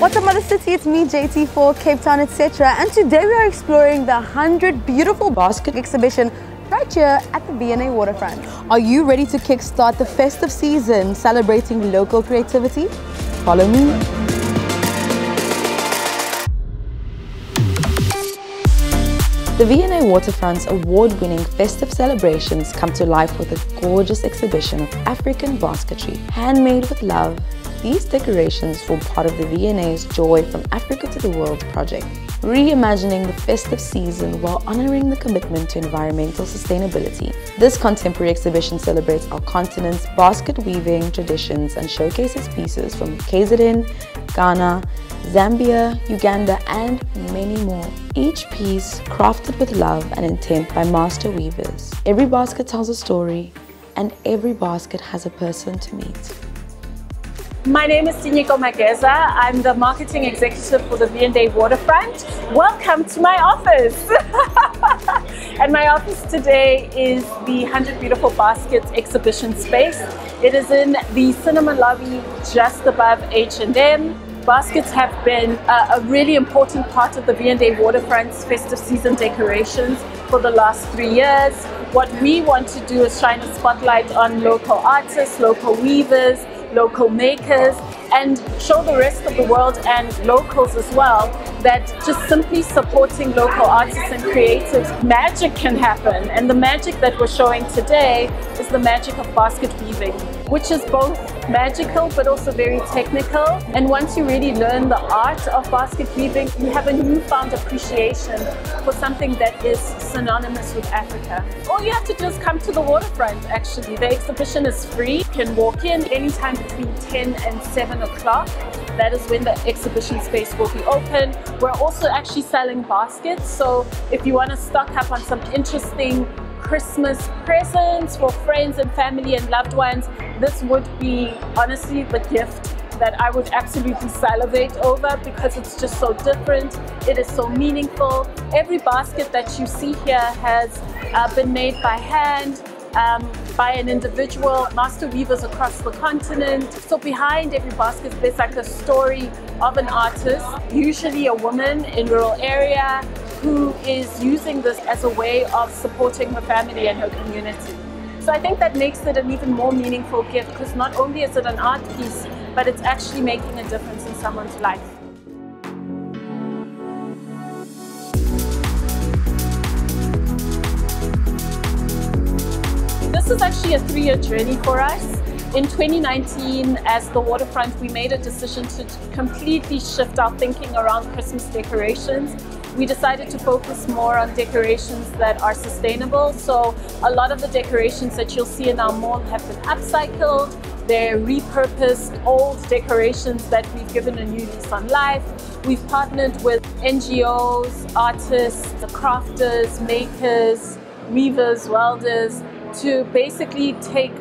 What's up, Mother City? It's me, JT4, Cape Town, etc. And today we are exploring the 100 Beautiful Basket exhibition right here at the V&A Waterfront. Are you ready to kickstart the festive season celebrating local creativity? Follow me. The V&A Waterfront's award-winning festive celebrations come to life with a gorgeous exhibition of African basketry, handmade with love. These decorations form part of the V&A's Joy from Africa to the World project, reimagining the festive season while honoring the commitment to environmental sustainability. This contemporary exhibition celebrates our continent's basket weaving traditions and showcases pieces from KZN, Ghana, Zambia, Uganda, and many more. Each piece crafted with love and intent by master weavers. Every basket tells a story, and every basket has a person to meet. My name is Tinyiko Mageza. I'm the marketing executive for the V&A Waterfront. Welcome to my office. and my office today is the 100 Beautiful Baskets exhibition space. It is in the cinema lobby just above H&M. Baskets have been a, a really important part of the V&A Waterfront's festive season decorations for the last three years. What we want to do is shine a spotlight on local artists, local weavers, local makers, and show the rest of the world and locals as well that just simply supporting local artists and creatives, magic can happen. And the magic that we're showing today is the magic of basket weaving, which is both magical but also very technical. And once you really learn the art of basket weaving, you have a newfound appreciation for something that is synonymous with Africa. All you have to do is come to the waterfront actually. The exhibition is free. You can walk in anytime between 10 and 7 o'clock. That is when the exhibition space will be open. We're also actually selling baskets. So if you want to stock up on some interesting Christmas presents for friends and family and loved ones, this would be honestly the gift that I would absolutely salivate over because it's just so different. It is so meaningful. Every basket that you see here has uh, been made by hand um, by an individual, master weavers across the continent. So behind every basket, there's like a story of an artist, usually a woman in rural area who is using this as a way of supporting her family and her community. So I think that makes it an even more meaningful gift because not only is it an art piece, but it's actually making a difference in someone's life. This is actually a three-year journey for us. In 2019, as the waterfront, we made a decision to completely shift our thinking around Christmas decorations. We decided to focus more on decorations that are sustainable. So a lot of the decorations that you'll see in our mall have been upcycled. They're repurposed old decorations that we've given a new lease on life. We've partnered with NGOs, artists, the crafters, makers, weavers, welders, to basically take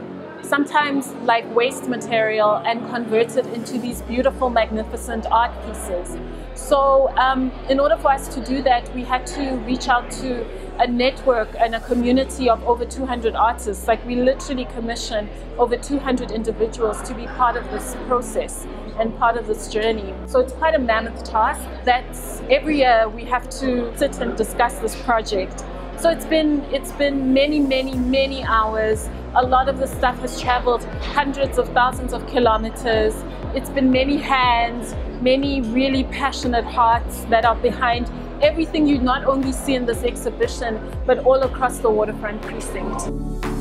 sometimes like waste material and convert it into these beautiful, magnificent art pieces. So um, in order for us to do that, we had to reach out to a network and a community of over 200 artists. Like we literally commissioned over 200 individuals to be part of this process and part of this journey. So it's quite a mammoth task. That's every year we have to sit and discuss this project so it's been it's been many, many, many hours. A lot of the stuff has traveled hundreds of thousands of kilometers. It's been many hands, many really passionate hearts that are behind everything you not only see in this exhibition, but all across the waterfront precinct.